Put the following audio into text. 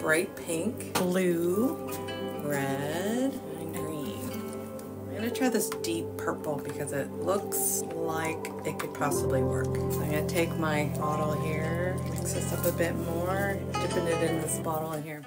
bright pink, blue, red, and green. I'm gonna try this deep purple because it looks like it could possibly work. So I'm gonna take my bottle here, mix this up a bit more, dipping it in this bottle in here.